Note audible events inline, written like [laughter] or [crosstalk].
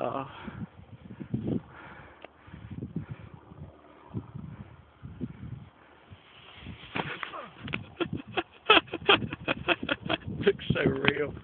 oh. [laughs] Looks so real.